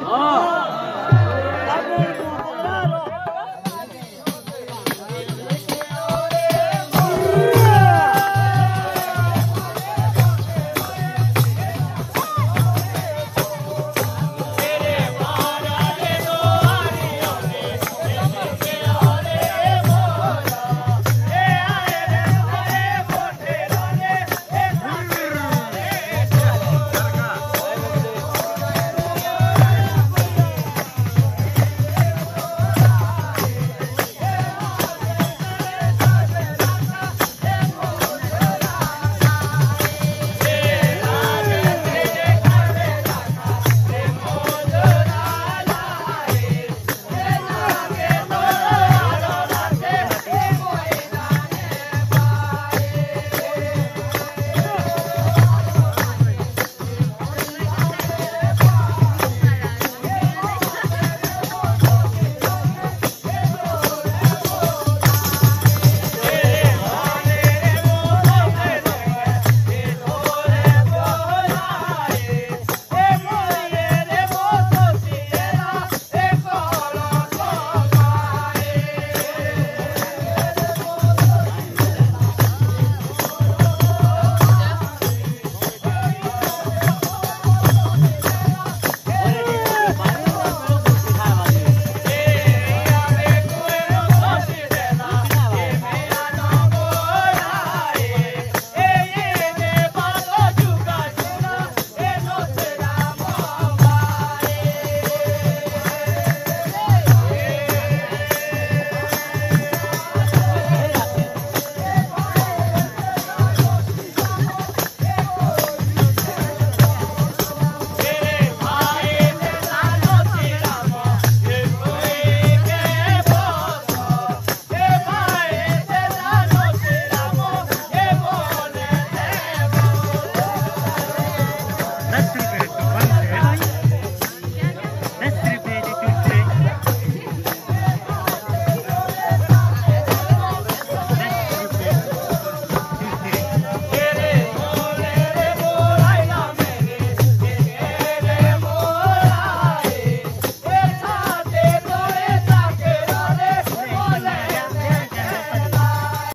好